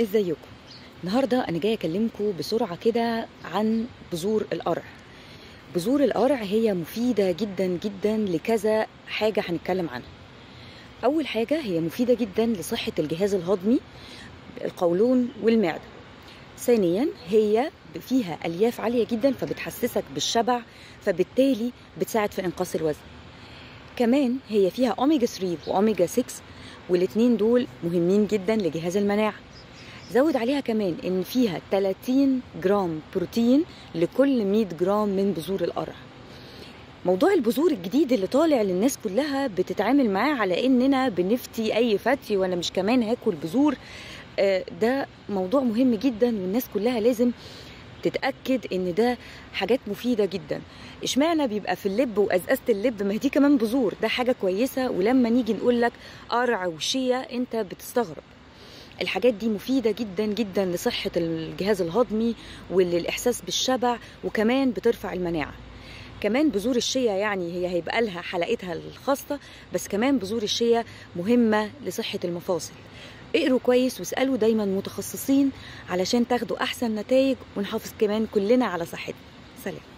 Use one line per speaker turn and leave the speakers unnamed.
ازيكم؟ النهارده أنا جاية اكلمكم بسرعة كده عن بذور القرع. بذور القرع هي مفيده جدا جدا لكذا حاجة هنتكلم عنها. اول حاجة هي مفيده جدا لصحه الجهاز الهضمي القولون والمعده. ثانيا هي فيها ألياف عالية جدا فبتحسسك بالشبع فبالتالي بتساعد في إنقاص الوزن. كمان هي فيها أوميجا 3 وأوميجا 6 والاتنين دول مهمين جدا لجهاز المناعة. زود عليها كمان إن فيها 30 جرام بروتين لكل 100 جرام من بذور القرع. موضوع البذور الجديد اللي طالع للناس كلها بتتعامل معاه على إننا بنفتي أي فتي وأنا مش كمان هاكل بذور ده موضوع مهم جدا والناس كلها لازم تتأكد إن ده حاجات مفيدة جدا. إشمعنى بيبقى في اللب وأزازة اللب؟ ما دي كمان بذور ده حاجة كويسة ولما نيجي نقول لك قرع وشيا أنت بتستغرب. الحاجات دي مفيدة جدا جدا لصحة الجهاز الهضمي وللإحساس بالشبع وكمان بترفع المناعة. كمان بذور الشيا يعني هي هيبقى لها حلقتها الخاصة بس كمان بذور الشيا مهمة لصحة المفاصل. اقروا كويس واسألوا دايما متخصصين علشان تاخدوا أحسن نتائج ونحافظ كمان كلنا على صحتنا. سلام.